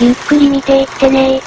ゆっくり見ていってね